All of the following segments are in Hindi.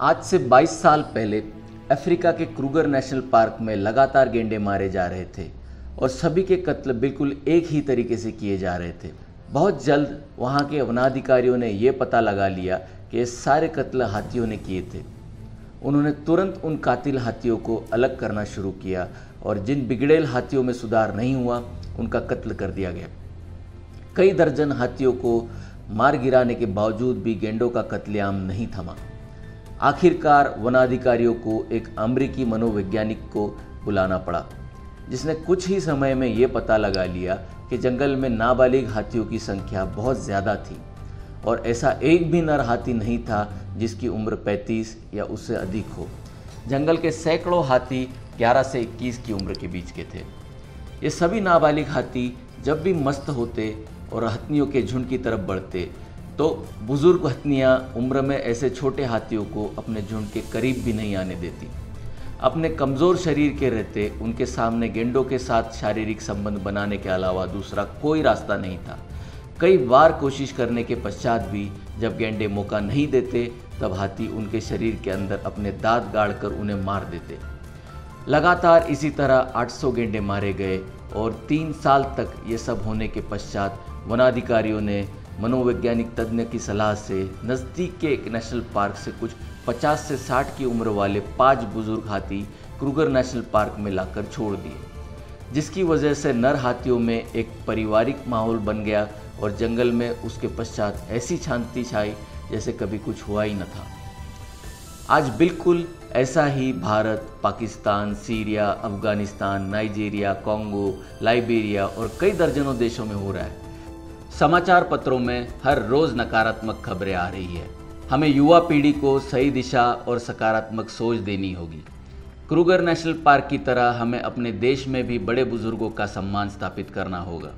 आज से 22 साल पहले अफ्रीका के क्रूगर नेशनल पार्क में लगातार गेंडे मारे जा रहे थे और सभी के कत्ल बिल्कुल एक ही तरीके से किए जा रहे थे। बहुत जल्द वहाँ के वनाधिकारियों ने यह पता लगा लिया कि ये सारे कत्ल हाथियों ने किए थे। उन्होंने तुरंत उन कातिल हाथियों को अलग करना शुरू किया और जिन बिगड़ेल हाथियों में सुधार नहीं हुआ, उनका कत्ल कर दिया गया। कई दर्जन हाथियों को मार गिराने के बावजूद भी गेंडों का कत्लेआम नहीं थमा। आखिरकार वनाधिकारियों को एक अमरीकी मनोवैज्ञानिक को बुलाना पड़ा, जिसने कुछ ही समय में ये पता लगा लिया कि जंगल में नाबालिग हाथियों की संख्या बहुत ज़्यादा थी और ऐसा एक भी नर हाथी नहीं था जिसकी उम्र 35 या उससे अधिक हो। जंगल के सैकड़ों हाथी 11 से 21 की उम्र के बीच के थे। ये सभी नाबालिग हाथी जब भी मस्त होते और हथनियों के झुंड की तरफ़ बढ़ते तो बुज़ुर्ग हथनियाँ उम्र में ऐसे छोटे हाथियों को अपने झुंड के करीब भी नहीं आने देती। अपने कमज़ोर शरीर के रहते उनके सामने गेंडों के साथ शारीरिक संबंध बनाने के अलावा दूसरा कोई रास्ता नहीं था। कई बार कोशिश करने के पश्चात भी जब गेंडे मौका नहीं देते, तब हाथी उनके शरीर के अंदर अपने दांत गाड़कर उन्हें मार देते। लगातार इसी तरह 800 गेंडे मारे गए और तीन साल तक ये सब होने के पश्चात वनाधिकारियों ने मनोवैज्ञानिक तज्ञ की सलाह से नज़दीक के एक नेशनल पार्क से कुछ 50 से 60 की उम्र वाले पाँच बुज़ुर्ग हाथी क्रूगर नेशनल पार्क में लाकर छोड़ दिए, जिसकी वजह से नर हाथियों में एक पारिवारिक माहौल बन गया और जंगल में उसके पश्चात ऐसी शांति छाई जैसे कभी कुछ हुआ ही न था। आज बिल्कुल ऐसा ही Bharat, Pakistan, Syria, Afghanistan, Nigeria Congo Liberia और कई दर्जनों देशों में हो रहा है। समाचार पत्रों में हर रोज नकारात्मक खबरें आ रही है। हमें युवा पीढ़ी को सही दिशा और सकारात्मक सोच देनी होगी। क्रूगर नेशनल पार्क की तरह हमें अपने देश में भी बड़े बुज़ुर्गों का सम्मान स्थापित करना होगा।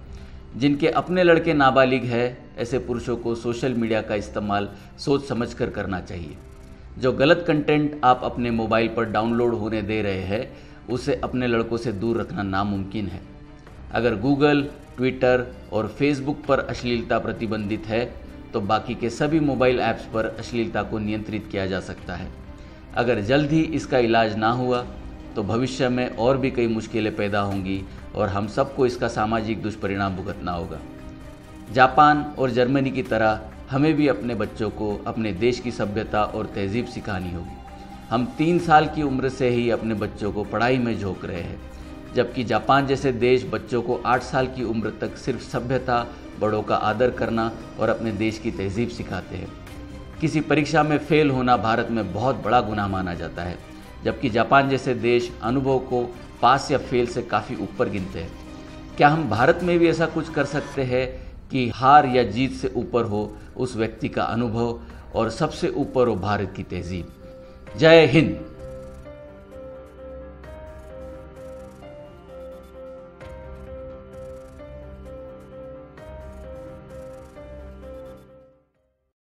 जिनके अपने लड़के नाबालिग है, ऐसे पुरुषों को सोशल मीडिया का इस्तेमाल सोच समझ कर करना चाहिए। जो गलत कंटेंट आप अपने मोबाइल पर डाउनलोड होने दे रहे हैं, उसे अपने लड़कों से दूर रखना नामुमकिन है। अगर गूगल, ट्विटर और फेसबुक पर अश्लीलता प्रतिबंधित है तो बाकी के सभी मोबाइल ऐप्स पर अश्लीलता को नियंत्रित किया जा सकता है। अगर जल्द ही इसका इलाज ना हुआ तो भविष्य में और भी कई मुश्किलें पैदा होंगी और हम सबको इसका सामाजिक दुष्परिणाम भुगतना होगा। जापान और जर्मनी की तरह हमें भी अपने बच्चों को अपने देश की सभ्यता और तहजीब सिखानी होगी। हम तीन साल की उम्र से ही अपने बच्चों को पढ़ाई में झोंक रहे हैं। जबकि जापान जैसे देश बच्चों को आठ साल की उम्र तक सिर्फ़ सभ्यता, बड़ों का आदर करना और अपने देश की तहजीब सिखाते हैं। किसी परीक्षा में फेल होना भारत में बहुत बड़ा गुनाह माना जाता है, जबकि जापान जैसे देश अनुभव को पास या फेल से काफ़ी ऊपर गिनते हैं। क्या हम भारत में भी ऐसा कुछ कर सकते हैं कि हार या जीत से ऊपर हो उस व्यक्ति का अनुभव और सबसे ऊपर हो भारत की तहजीब? जय हिंद।